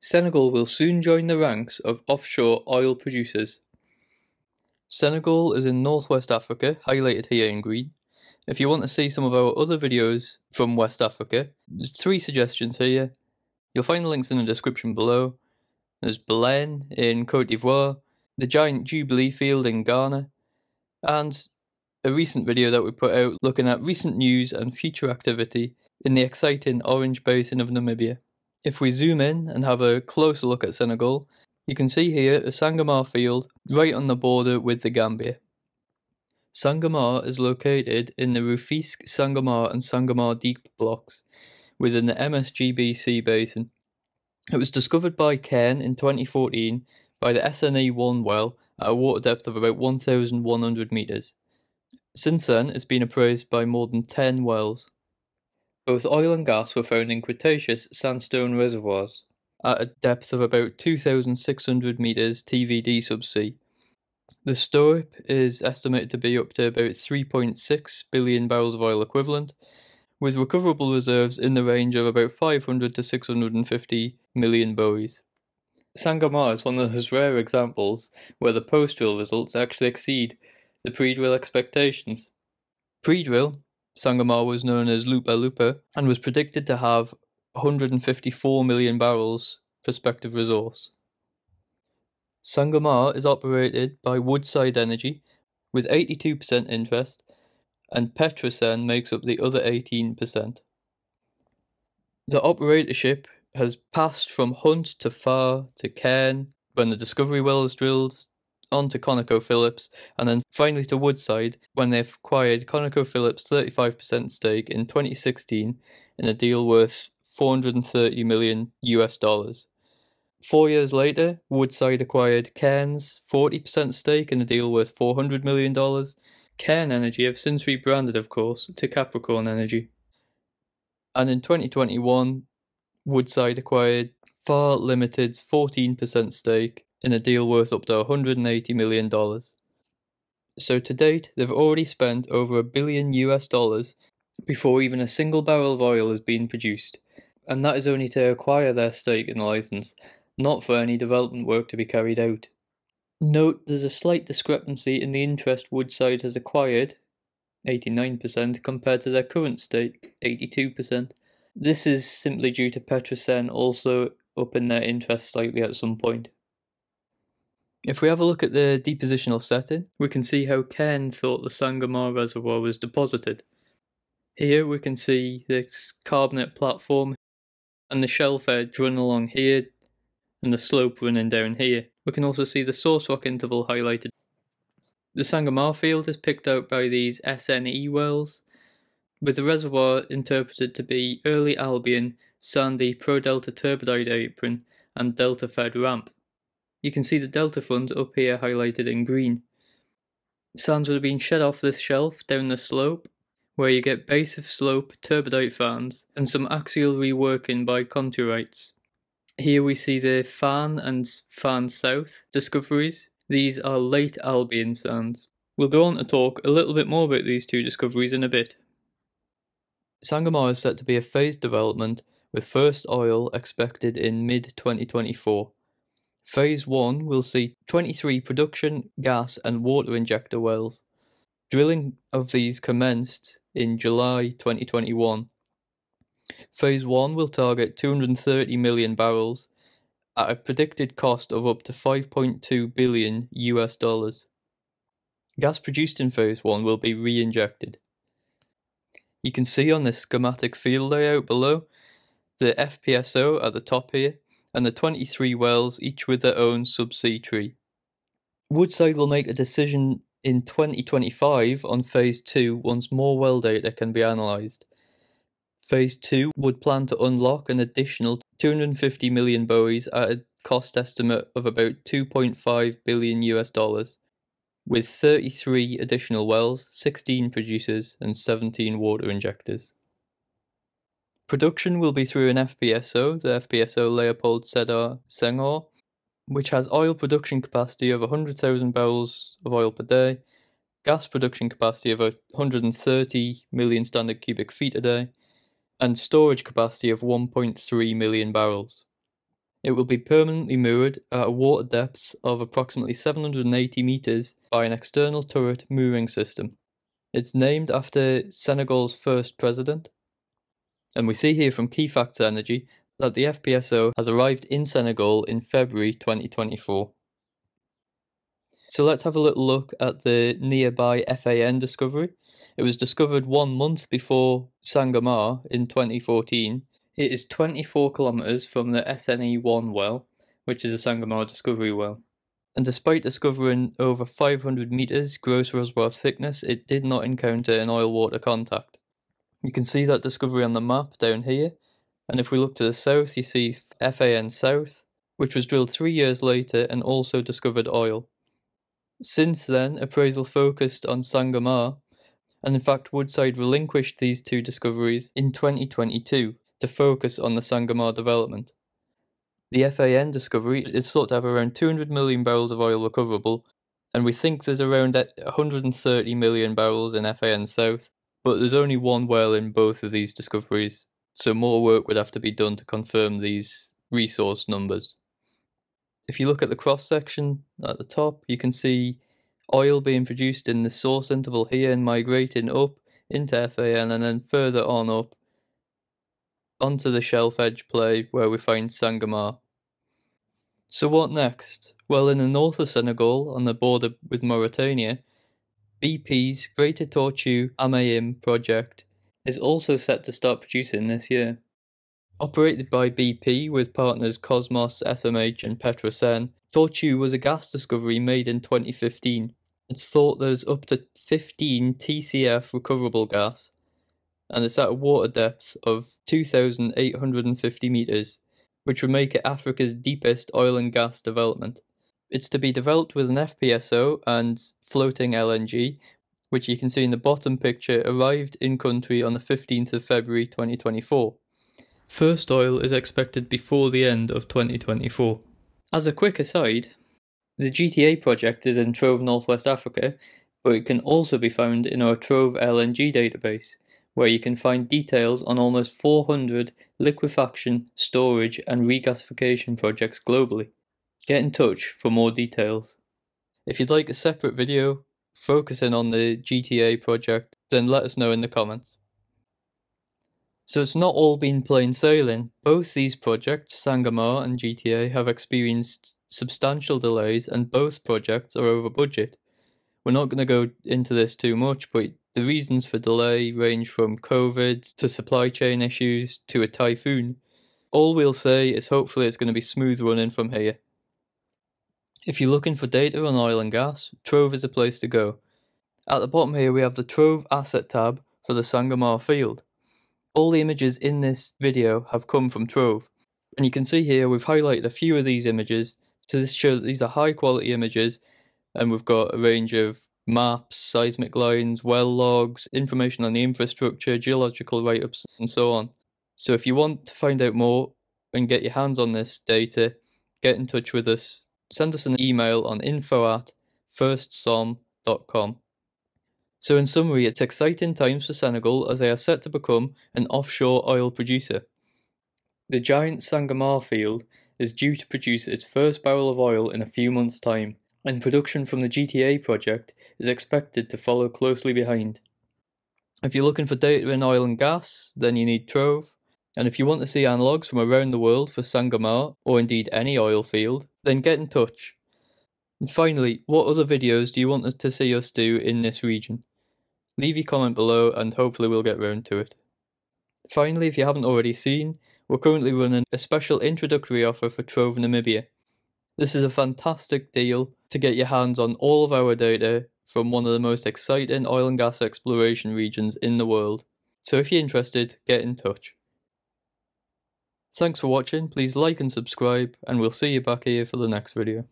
Senegal will soon join the ranks of offshore oil producers. Senegal is in northwest Africa, highlighted here in green. If you want to see some of our other videos from West Africa, there's three suggestions here. You'll find the links in the description below. There's Baleine in Cote d'Ivoire, the giant Jubilee field in Ghana, and a recent video that we put out looking at recent news and future activity in the exciting Orange Basin of Namibia. If we zoom in and have a closer look at Senegal, you can see here a Sangomar field right on the border with the Gambia. Sangomar is located in the Rufisque, Sangomar and Sangomar Deep blocks within the MSGBC basin. It was discovered by Cairn in 2014 by the SNE-1 well at a water depth of about 1,100 metres. Since then, it's been appraised by more than 10 wells. Both oil and gas were found in Cretaceous sandstone reservoirs at a depth of about 2,600 metres TVD subsea. The STOIIP is estimated to be up to about 3.6 billion barrels of oil equivalent, with recoverable reserves in the range of about 500 to 650 million BOEs. Sangomar is one of those rare examples where the post-drill results actually exceed the pre-drill expectations. Pre-drill, Sangomar was known as Lupa Lupa and was predicted to have 154 million barrels prospective resource. Sangomar is operated by Woodside Energy with 82% interest and Petrosen makes up the other 18%. The operatorship has passed from Hunt to Far to Cairn when the Discovery well is drilled on to ConocoPhillips, and then finally to Woodside when they acquired ConocoPhillips' 35% stake in 2016 in a deal worth 430 million US dollars. Four years later, Woodside acquired Cairn's 40% stake in a deal worth $400 million. Cairn Energy have since rebranded, of course, to Capricorn Energy. And in 2021, Woodside acquired Far Limited's 14% stake in a deal worth up to $180 million. So to date, they've already spent over a billion US dollars before even a single barrel of oil has been produced, and that is only to acquire their stake in the license, not for any development work to be carried out. Note there's a slight discrepancy in the interest Woodside has acquired, 89%, compared to their current stake, 82%. This is simply due to Petrosen also upping their interest slightly at some point. If we have a look at the depositional setting, we can see how Cairn thought the Sangomar reservoir was deposited. Here we can see this carbonate platform and the shelf edge running along here and the slope running down here. We can also see the source rock interval highlighted. The Sangomar field is picked out by these SNE wells, with the reservoir interpreted to be early Albian, sandy pro-delta turbidite apron and delta fed ramp. You can see the delta front up here highlighted in green. Sands would have been shed off this shelf down the slope, where you get base of slope turbidite fans and some axial reworking by contourites. Here we see the Fan and Fan South discoveries. These are late Albian sands. We'll go on to talk a little bit more about these two discoveries in a bit. Sangomar is set to be a phased development with first oil expected in mid 2024. Phase 1 will see 23 production, gas and water injector wells. Drilling of these commenced in July 2021. Phase 1 will target 230 million barrels at a predicted cost of up to 5.2 billion US dollars. Gas produced in Phase 1 will be re-injected. You can see on this schematic field layout below the FPSO at the top here and the 23 wells, each with their own subsea tree. Woodside will make a decision in 2025 on Phase 2 once more well data can be analysed. Phase 2 would plan to unlock an additional 250 million BOEs at a cost estimate of about 2.5 billion US dollars, with 33 additional wells, 16 producers, and 17 water injectors. Production will be through an FPSO, the FPSO Leopold Sedar Senghor, which has oil production capacity of 100,000 barrels of oil per day, gas production capacity of 130 million standard cubic feet a day, and storage capacity of 1.3 million barrels. It will be permanently moored at a water depth of approximately 780 metres by an external turret mooring system. It's named after Senegal's first president. And we see here from Key Facts Energy that the FPSO has arrived in Senegal in February 2024. So let's have a little look at the nearby FAN discovery. It was discovered one month before Sangomar in 2014. It is 24 kilometers from the SNE-1 well, which is a Sangomar discovery well. And despite discovering over 500 meters gross reservoir thickness, it did not encounter an oil-water contact. You can see that discovery on the map down here, and if we look to the south, you see FAN South, which was drilled three years later and also discovered oil. Since then, appraisal focused on Sangomar, and in fact Woodside relinquished these two discoveries in 2022 to focus on the Sangomar development. The FAN discovery is thought to have around 200 million barrels of oil recoverable, and we think there's around 130 million barrels in FAN South, but there's only one well in both of these discoveries, so more work would have to be done to confirm these resource numbers. If you look at the cross section at the top, you can see oil being produced in the source interval here and migrating up into FAN and then further on up onto the shelf edge play where we find Sangomar. So what next? Well, in the north of Senegal, on the border with Mauritania, BP's Greater Tortue Ahmeyim project is also set to start producing this year. Operated by BP with partners Kosmos, SMH and Petrosen, Tortue was a gas discovery made in 2015. It's thought there's up to 15 TCF recoverable gas, and it's at a water depth of 2,850 metres, which would make it Africa's deepest oil and gas development. It's to be developed with an FPSO and floating LNG, which you can see in the bottom picture arrived in country on the 15th of February 2024. First oil is expected before the end of 2024. As a quick aside, the GTA project is in Trove Northwest Africa, but it can also be found in our Trove LNG database, where you can find details on almost 400 liquefaction, storage, and regasification projects globally. Get in touch for more details. If you'd like a separate video focusing on the GTA project, then let us know in the comments. So it's not all been plain sailing. Both these projects, Sangomar and GTA, have experienced substantial delays and both projects are over budget. We're not going to go into this too much, but the reasons for delay range from COVID to supply chain issues to a typhoon. All we'll say is hopefully it's going to be smooth running from here. If you're looking for data on oil and gas, Trove is a place to go. At the bottom here we have the Trove Asset tab for the Sangomar field. All the images in this video have come from Trove, and you can see here we've highlighted a few of these images to show that these are high quality images and we've got a range of maps, seismic lines, well logs, information on the infrastructure, geological write-ups and so on. So if you want to find out more and get your hands on this data, get in touch with us. Send us an email on info at firstsom.com. So in summary, it's exciting times for Senegal as they are set to become an offshore oil producer. The giant Sangomar field is due to produce its first barrel of oil in a few months' time, and production from the GTA project is expected to follow closely behind. If you're looking for data in oil and gas, then you need Trove, and if you want to see analogues from around the world for Sangomar, or indeed any oil field, then get in touch. And finally, what other videos do you want to see us do in this region? Leave your comment below and hopefully we'll get round to it. Finally, if you haven't already seen, we're currently running a special introductory offer for Trove Namibia. This is a fantastic deal to get your hands on all of our data from one of the most exciting oil and gas exploration regions in the world. So if you're interested, get in touch. Thanks for watching, please like and subscribe, and we'll see you back here for the next video.